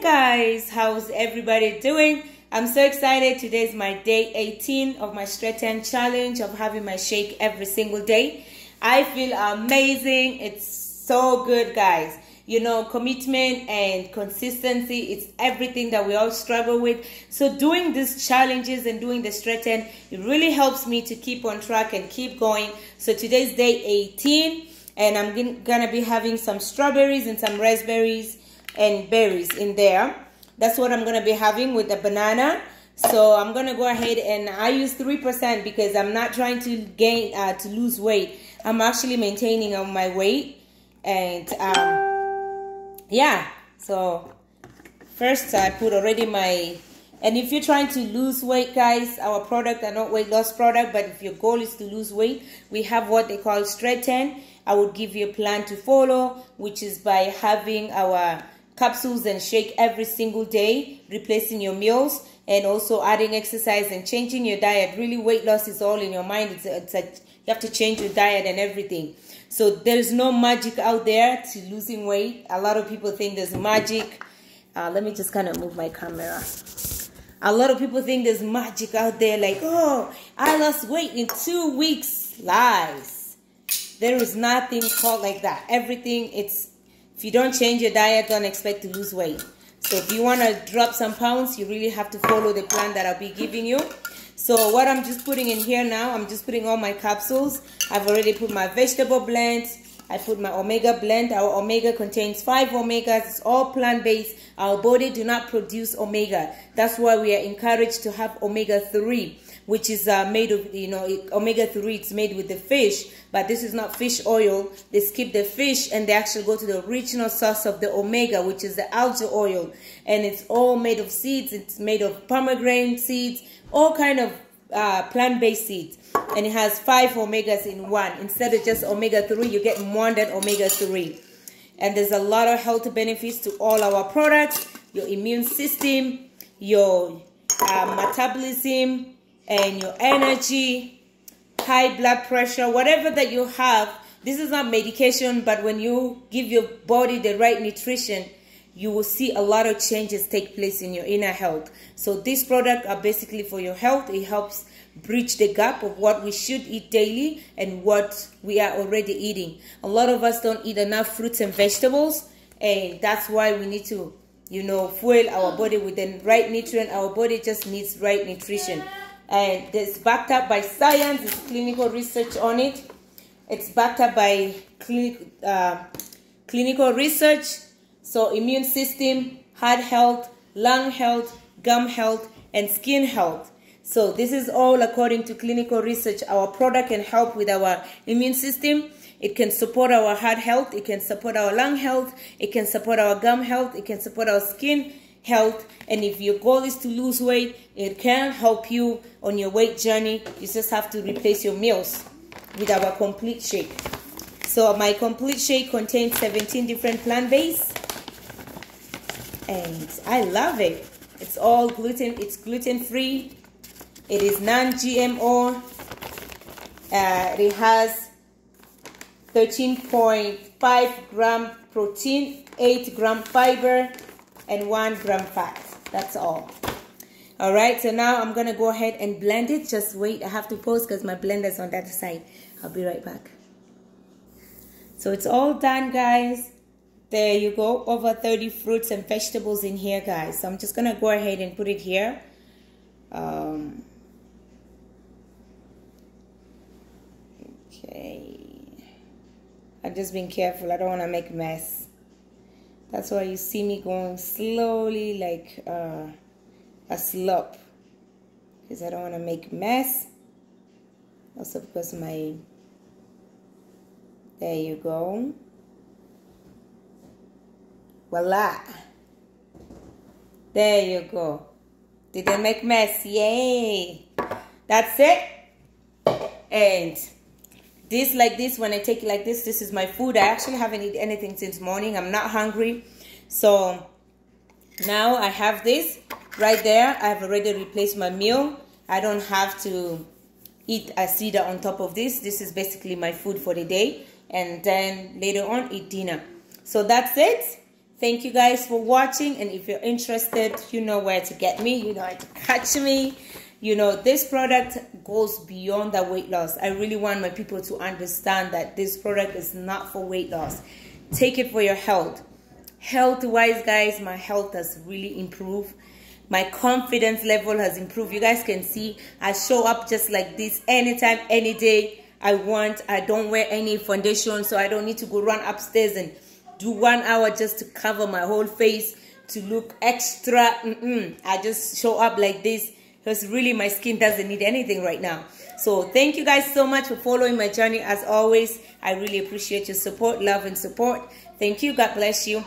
guys how's everybody doing? I'm so excited. Today's my day 18 of my Shred10 challenge of having my shake every single day. I feel amazing. It's so good guys. You know commitment and consistency it's everything that we all struggle with. So doing these challenges and doing the Shred10 it really helps me to keep on track and keep going. So today's day 18 and i'm gonna be having some strawberries and some raspberries and berries in there. That's what I'm going to be having with the banana. So I'm going to go ahead and I use 3% because I'm not trying to gain, uh, to lose weight. I'm actually maintaining on my weight. And um, yeah, so first I put already my, and if you're trying to lose weight guys, our product are not weight loss product, but if your goal is to lose weight, we have what they call Shred10. I would give you a plan to follow, which is by having our capsules and shake every single day, replacing your meals and also adding exercise and changing your diet. Really, weight loss is all in your mind. It's, it's a, you have to change your diet and everything. So there's no magic out there to losing weight. A lot of people think there's magic. Uh, let me just kind of move my camera. A lot of people think there's magic out there, like, oh, I lost weight in two weeks. Lies. There is nothing called like that. Everything, it's if you don't change your diet, don't expect to lose weight. So if you want to drop some pounds, you really have to follow the plan that I'll be giving you. So what I'm just putting in here now, I'm just putting all my capsules. I've already put my vegetable blend. I put my omega blend. Our omega contains five omegas. It's all plant-based. Our body do not produce omega. That's why we are encouraged to have omega-3 which is uh, made of, you know, omega-3, it's made with the fish, but this is not fish oil. They skip the fish and they actually go to the original source of the omega, which is the algae oil. And it's all made of seeds. It's made of pomegranate seeds, all kind of uh, plant-based seeds. And it has five omegas in one. Instead of just omega-3, you get more than omega-3. And there's a lot of health benefits to all our products, your immune system, your uh, metabolism, and your energy, high blood pressure, whatever that you have. This is not medication, but when you give your body the right nutrition, you will see a lot of changes take place in your inner health. So these products are basically for your health. It helps bridge the gap of what we should eat daily and what we are already eating. A lot of us don't eat enough fruits and vegetables, and that's why we need to, you know, fuel our body with the right nutrient. Our body just needs right nutrition and it's backed up by science. There's clinical research on it. It's backed up by clinic, uh, clinical research. So immune system, heart health, lung health, gum health, and skin health. So this is all according to clinical research. Our product can help with our immune system. It can support our heart health. It can support our lung health. It can support our gum health. It can support our skin health and if your goal is to lose weight it can help you on your weight journey. You just have to replace your meals with our complete shake. So my complete shake contains 17 different plant-based and I love it. It's all gluten it's gluten free it is non-GMO uh, it has 13.5 gram protein 8 gram fiber and one gram fat. That's all. All right, so now I'm gonna go ahead and blend it. Just wait, I have to pause because my blender's on that side. I'll be right back. So it's all done, guys. There you go, over 30 fruits and vegetables in here, guys. So I'm just gonna go ahead and put it here. Um, okay. I've just been careful. I don't want to make a mess. That's why you see me going slowly like uh, a slop. Because I don't want to make mess. Also because my... There you go. Voila. There you go. Didn't make mess. Yay. That's it. And this like this when i take it like this this is my food. I actually haven't eaten anything since morning. I'm not hungry. So now i have this right there. I've already replaced my meal. I don't have to eat a cedar on top of this. This is basically my food for the day. And then later on eat dinner. So that's it. Thank you guys for watching. And if you're interested, you know where to get me. You know how to catch me. You know, this product goes beyond the weight loss. I really want my people to understand that this product is not for weight loss. Take it for your health. Health wise, guys, my health has really improved. My confidence level has improved. You guys can see I show up just like this anytime, any day I want. I don't wear any foundation, so I don't need to go run upstairs and do one hour just to cover my whole face to look extra. Mm -mm. I just show up like this because really my skin doesn't need anything right now. So thank you guys so much for following my journey as always. I really appreciate your support, love and support. Thank you. God bless you.